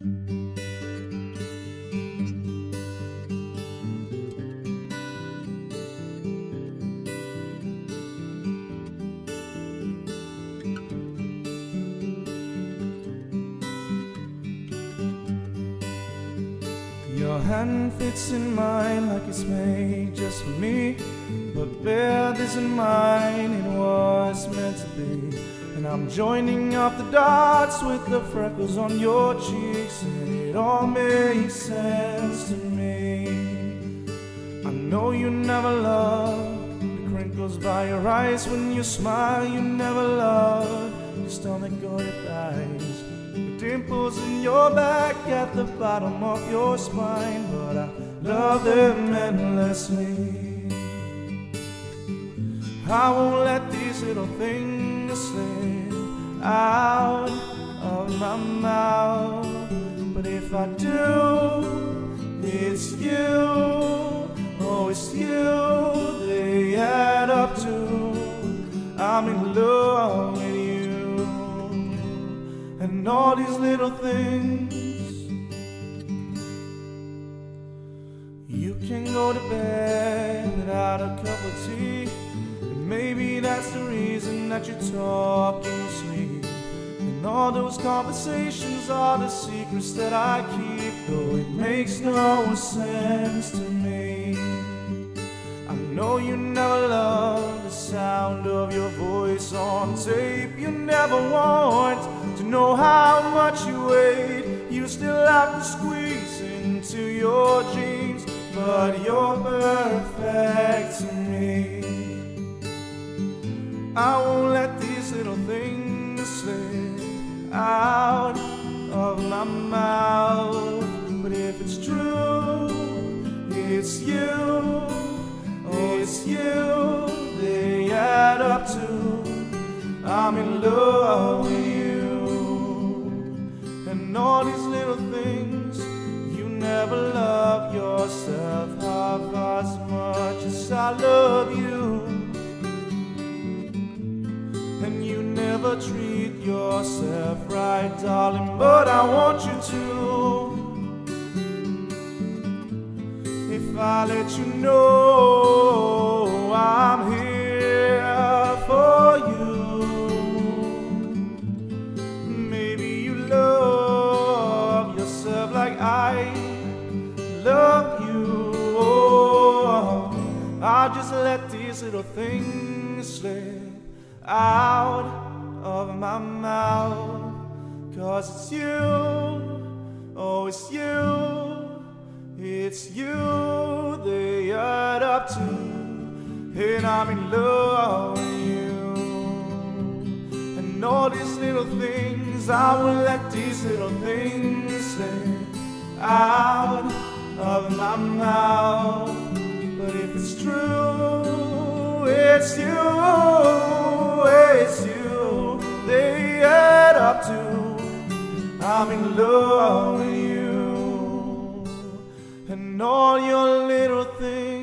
Your hand fits in mine like it's made just for me. But bed isn't mine, it was meant to be. And I'm joining up the dots with the freckles on your cheeks, and it all makes sense to me. I know you never loved the crinkles by your eyes when you smile, you never loved your stomach or your thighs. The dimples in your back at the bottom of your spine, but I love them endlessly. I won't let these little things slip out of my mouth. But if I do, it's you, oh, it's you they add up to. I'm in love with you, and all these little things. You can go to bed without a cup of tea. Maybe that's the reason that you talk in your sleep. And all those conversations are the secrets that I keep, though it makes no sense to me. I know you never loved the sound of your voice on tape. You never want to know how much you weighed. You still have to squeeze into your jeans, but you're I won't let these little things slip out of my mouth. But if it's true, it's you, oh, it's you they add up to. I'm in love with you, and all these little things. You never love yourself half as much as I love you. Treat yourself right, darling, but I want you to. If I let you know I'm here for you, maybe you love yourself like I love you. I'll just let these little things slip out of my mouth. Cause it's you, oh, it's you, it's you they add up to. And I'm in love with you. And all these little things, I will let these little things slip out of my mouth. But if it's true, it's you, it's you, I'm in love with you, and all your little things.